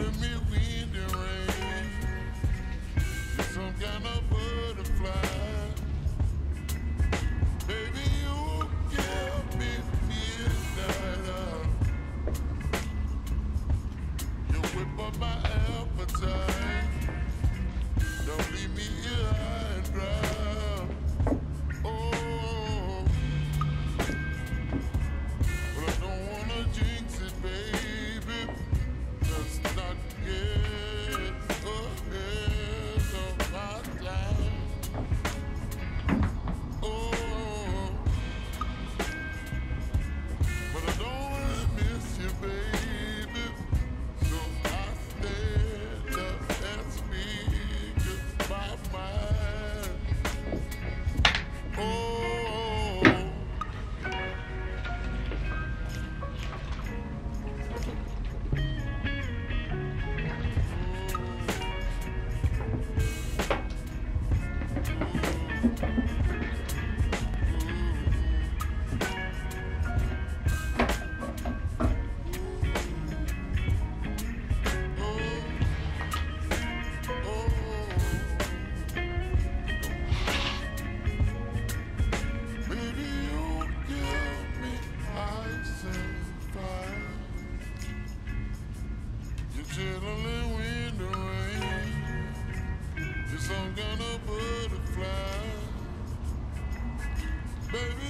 me chilling with the rain. Butterfly, baby.